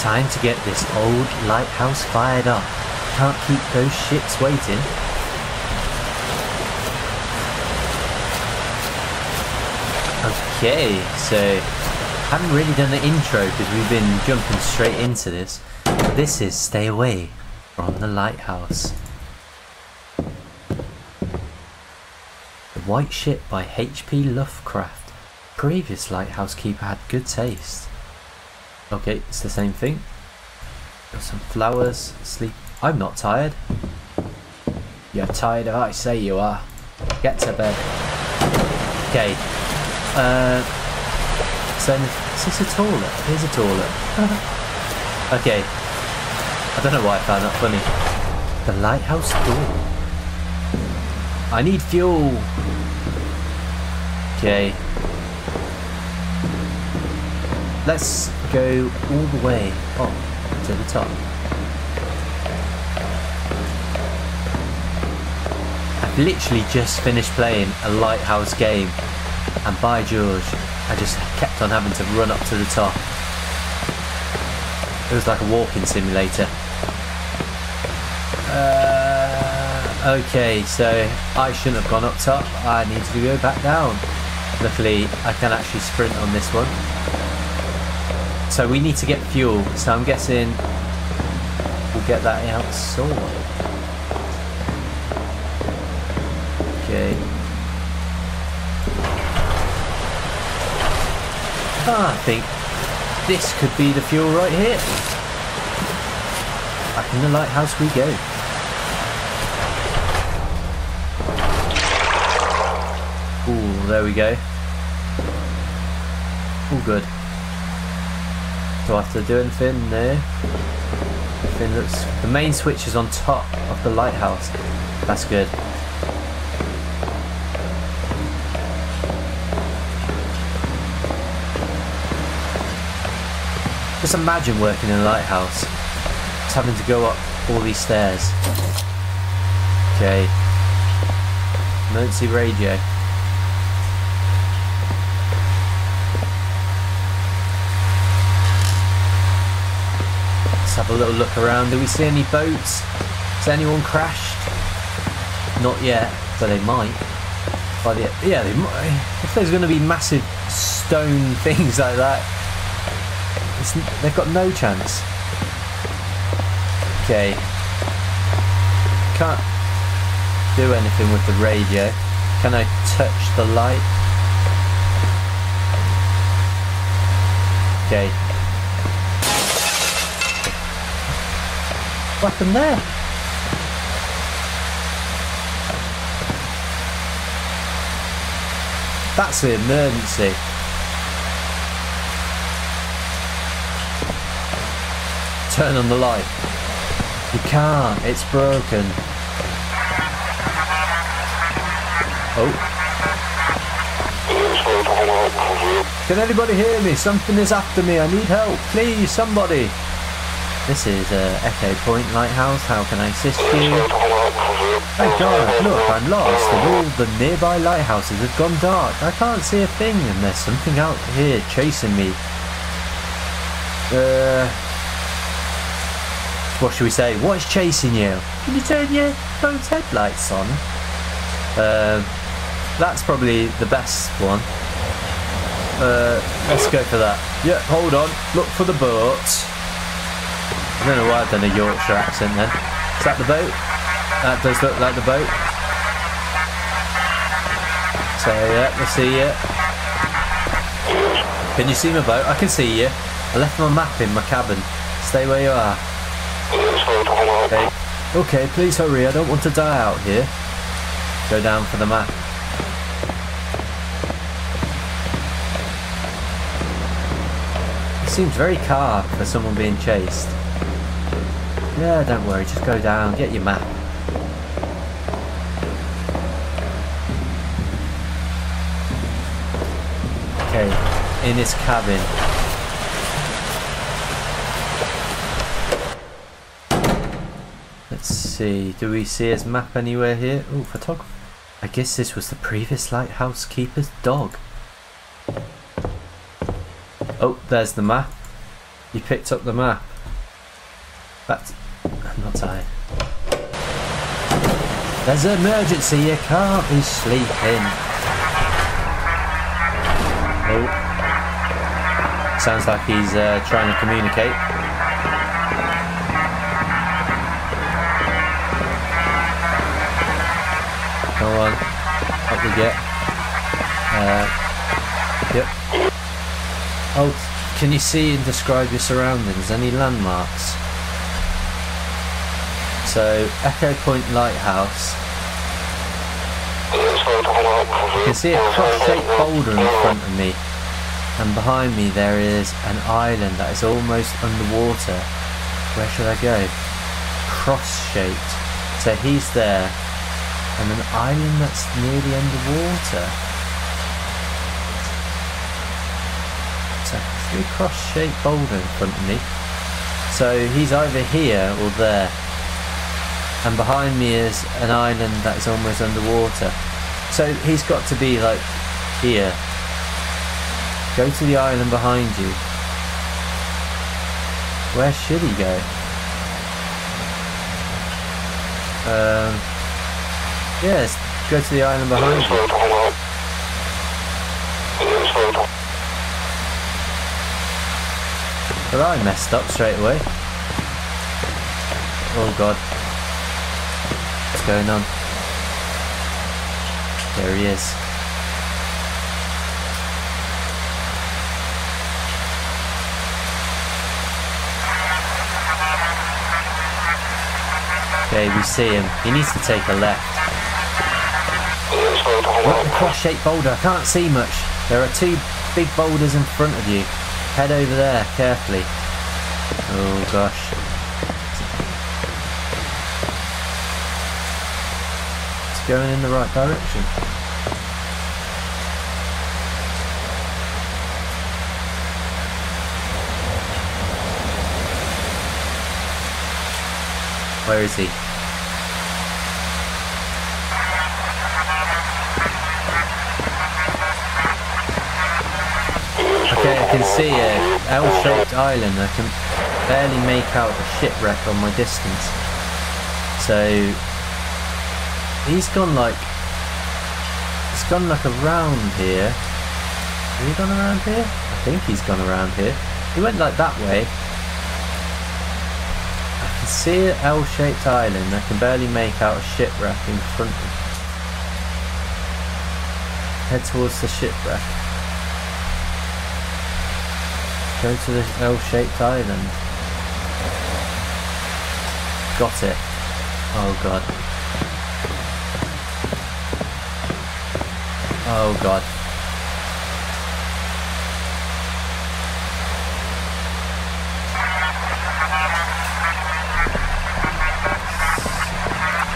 Time to get this old lighthouse fired up. Can't keep those ships waiting. Okay, so haven't really done the intro because we've been jumping straight into this. This is Stay Away from the Lighthouse. The White Ship by H.P. Lovecraft. Previous lighthouse keeper had good taste. Okay, it's the same thing. Got some flowers, sleep. I'm not tired. You're tired if I say you are. Get to bed. Okay, uh, so is this a toilet? Here's a toilet. okay. I don't know why I found that funny. The lighthouse door. I need fuel. Okay. Let's go all the way up to the top. I've literally just finished playing a lighthouse game and by George, I just kept on having to run up to the top. It was like a walking simulator. Uh, okay, so I shouldn't have gone up top. I need to go back down. Luckily, I can actually sprint on this one. So we need to get fuel. So I'm guessing we'll get that out outside. Okay. Ah, I think this could be the fuel right here. Back in the lighthouse we go. Ooh, there we go. All good. Do I have to do anything? Anything that's the main switch is on top of the lighthouse. That's good. Just imagine working in a lighthouse. Just having to go up all these stairs. Okay. Emergency radio. Have a little look around. Do we see any boats? Has anyone crashed? Not yet, but they might. By the yeah, they might. If there's going to be massive stone things like that, they've got no chance. Okay. Can't do anything with the radio. Can I touch the light? Okay. What happened there? That's an emergency. turn on the light. You can't, it's broken. Oh. Can anybody hear me? Something is after me. I need help. Please, somebody. This is uh, Echo Point Lighthouse. How can I assist you? Oh God, look, I'm lost and all the nearby lighthouses have gone dark. I can't see a thing and there's something out here chasing me. Uh, what should we say? What is chasing you? Can you turn your boat's headlights on? Uh, that's probably the best one. Uh, let's go for that. Yeah, hold on. Look for the boat. I don't know why I've done a Yorkshire accent then. Is that the boat? That does look like the boat. So yeah, let's see you. Can you see my boat? I can see you. I left my map in my cabin. Stay where you are. Okay. Okay, please hurry. I don't want to die out here. Go down for the map. It seems very calm for someone being chased. Yeah, don't worry. Just go down. Get your map. Okay, in this cabin. Let's see, do we see his map anywhere here? Oh, photographer. I guess this was the previous lighthouse keeper's dog. Oh, there's the map. He picked up the map. To, Not tired. There's an emergency, you can't be sleeping. Oh. Sounds like he's uh, trying to communicate. Go on. Up we get. Uh, yep. Oh, can you see and describe your surroundings? Any landmarks? So, Echo Point Lighthouse. You can see a cross-shaped boulder in front of me. And behind me there is an island that is almost underwater. Where should I go? Cross-shaped. So he's there. And an island that's nearly underwater. So a cross-shaped boulder in front of me. So he's either here or there and behind me is an island that is almost underwater. So he's got to be like here. Go to the island behind you. Where should he go? Um, yes, go to the island behind you. But I messed up straight away. Oh god. What's going on? There he is. Okay, we see him. He needs to take a left. What a cross-shaped boulder. I can't see much. There are two big boulders in front of you. Head over there, carefully. Oh gosh. It's going in the right direction. Where is he? Okay, I can see a L-shaped island. I can barely make out a shipwreck on my distance. So he's gone like he's gone like around here. Has gone around here? I think he's gone around here. He went like that way. I can see an L-shaped island. I can barely make out a shipwreck in front of. Head towards the shipwreck. Go to this L-shaped island. Got it. Oh god. Oh god.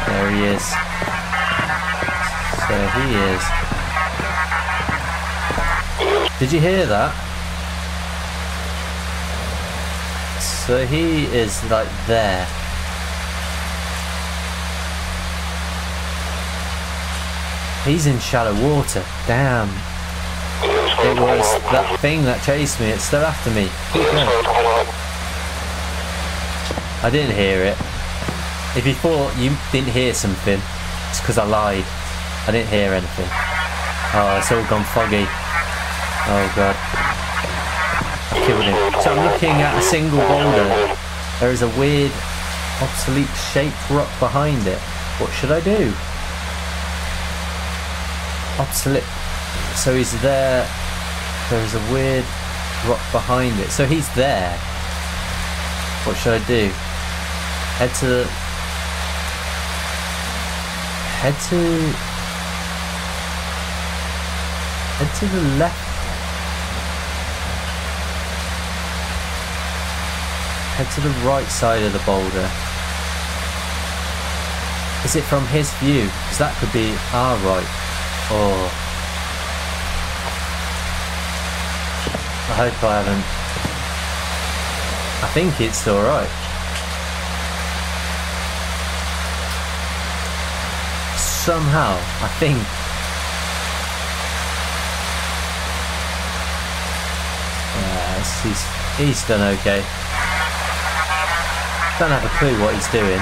There he is. So he is. Did you hear that? So he is like there. He's in shallow water. Damn. It was that thing that chased me. It's still after me. I didn't hear it. If you thought you didn't hear something, it's because I lied. I didn't hear anything. Oh, it's all gone foggy. Oh god. I killed him. So I'm looking at a single boulder. There is a weird, obsolete shaped rock behind it. What should I do? Obsolete. So he's there. There is a weird rock behind it. So he's there. What should I do? Head to the... Head to... Head to the left Head to the right side of the boulder. Is it from his view? Because that could be our right. Or... I hope I haven't... I think it's alright. Somehow, I think Yeah, he's, he's done okay. Don't have a clue what he's doing.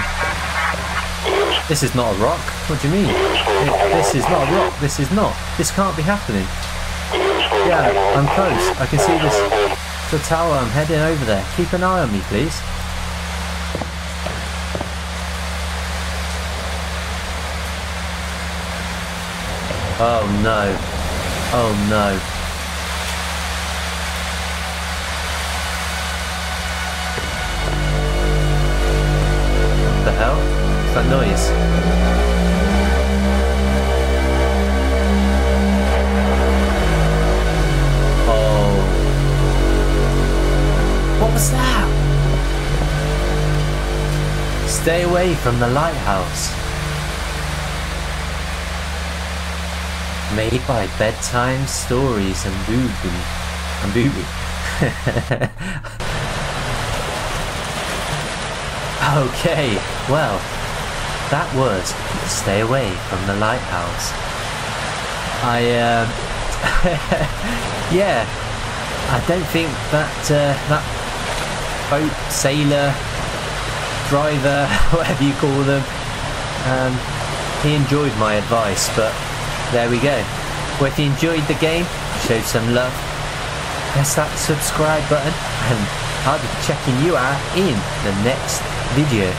This is not a rock. What do you mean? This is not a rock. This is not. This can't be happening. Yeah, I'm close. I can see this. The tower. I'm heading over there. Keep an eye on me, please. Oh no. Oh no. What the hell? What's that noise? Stay away from the lighthouse. Made by bedtime stories and boo boo. And boo boo. okay, well, that was Stay Away from the Lighthouse. I, um, yeah, I don't think that, uh, that boat sailor, driver, whatever you call them, um, he enjoyed my advice, but there we go. Well, if you enjoyed the game, show some love, press that subscribe button, and I'll be checking you out in the next video.